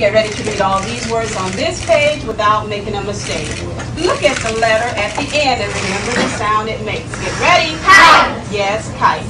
Get ready to read all these words on this page without making a mistake. Look at the letter at the end and remember the sound it makes. Get ready. Kite. Yes, kite.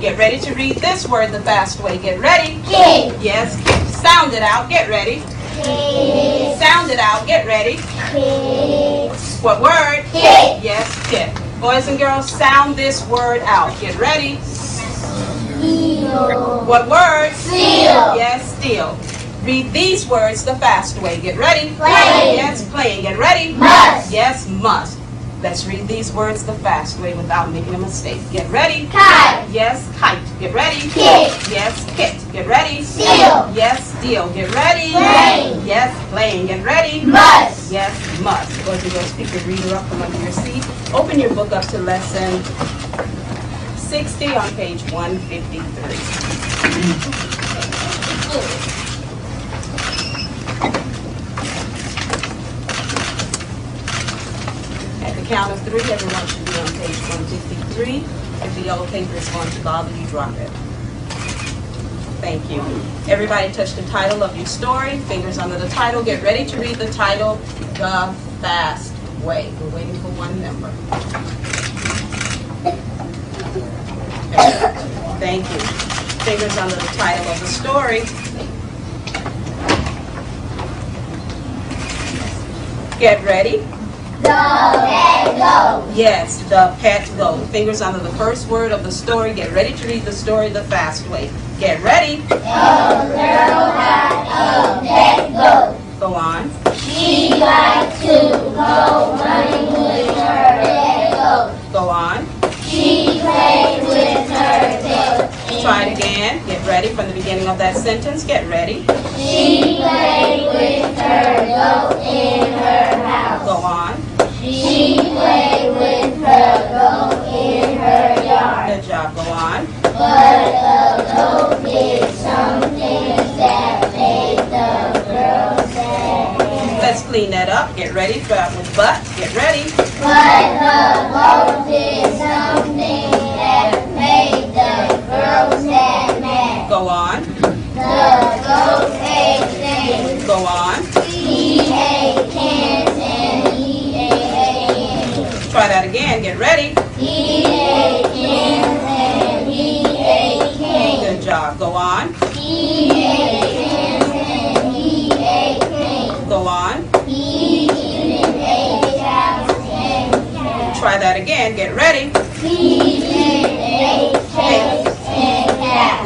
Get ready to read this word the fast way. Get ready. Kid. Yes, kid. Sound it out. Get ready. Kid. Sound it out. Get ready. Kid. What word? Kid. Yes, kid. Boys and girls, sound this word out. Get ready. Seal. What word? Seal. Yes, steal. Read these words the fast way. Get ready. Playing. Yes, playing. Get ready. Must. Yes, must. Let's read these words the fast way without making a mistake. Get ready. Kite. Yes, kite. Get ready. Kit. Yes, kit. Get ready. Seal. Yes, steal. Get ready. Playing. Yes, playing. Get ready. Must. Yes, must. Girls, pick your reader up from under your seat. Open your book up to lesson 60 on page 153. At the count of three, everyone should be on page 153. If the yellow paper is going to bother you, drop it. Thank you. Everybody touch the title of your story. Fingers under the title. Get ready to read the title, The Fast Way. We're waiting for one member. Thank you. Fingers under the title of the story. Get ready. The pet go. Yes, the pet goat. Fingers under the first word of the story. Get ready to read the story the fast way. Get ready. The girl had a pet goat. Go on. She liked to go running with her pet goat. Go on. She played with her pet. Try it again. Get ready from the beginning of that sentence. Get ready. She played with her goat She played with her goat in her yard. Good job. Go on. But the goat did some things that made the girl sad. Let's clean that up. Get ready. Start with but. Get ready. But the goat did something Try that again. Get ready. Cans. Good job. Go on. Cans. Go on. Try that again. Get ready. Cats.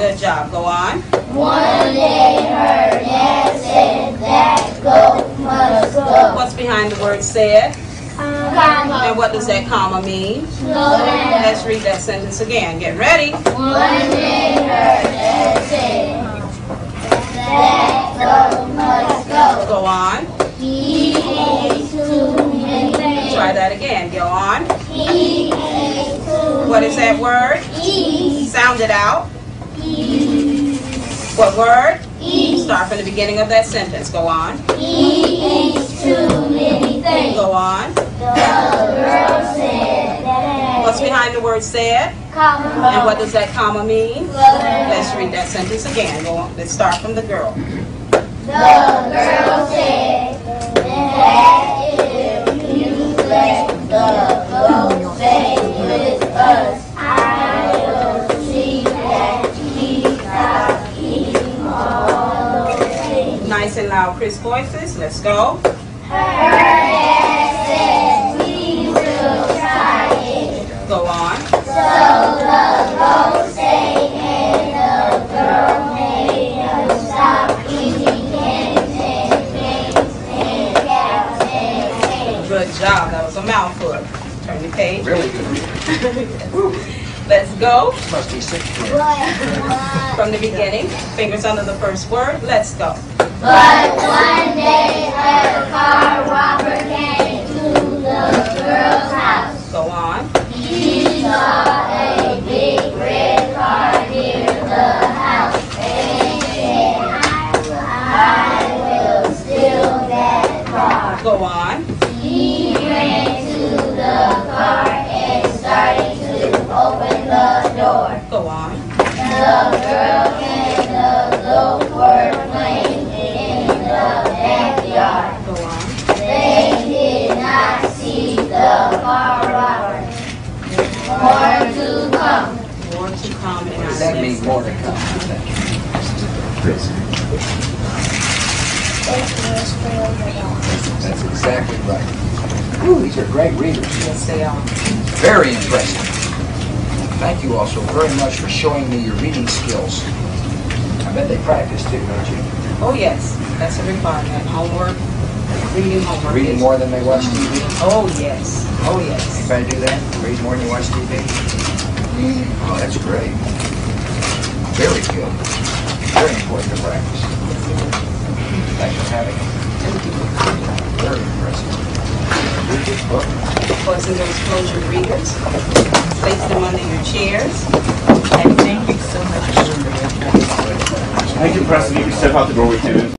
Good job. Go on. One day her dad said that goat must go. What's behind the word said? Comma. And what does that comma mean? Down. Let's read that sentence again. Get ready. One day her dad said that must go. Go on. He ate too many. Try that again. Go on. He ate too What is that word? He, Sound it out. he, What word? he, Start from the beginning of that sentence. Go on. he ate too that. The word said? Comma. And what does that comma mean? Let's read that sentence again. Go on. Let's start from the girl. The girl said that if you let the goat stay with us, I will see that he stops eating all those things. Nice and loud, crisp voices. Let's go. Her Good job. That was a mouthful. Turn the page. Really good. Let's go Must be sick. from the beginning. Fingers under the first word. Let's go. But one day a car robber came Thank you. Chris. That's exactly right. Ooh, these are great readers. Yes, they are. Very impressive. Thank you also very much for showing me your reading skills. I bet they practice too, don't you? Oh, yes, that's a requirement. Homework, reading homework. Reading more than they watch TV? Oh, yes. Oh, yes. Anybody do that? Read more than you watch TV? Mm-hmm. Oh, that's great. Very good. Very important to practice. Thanks for having me. Very impressive. Read this book. Boys and girls, close your readers. Place them under your chairs. And thank you so much. For your question. Thank you, Preston. You can step out the door doorway too.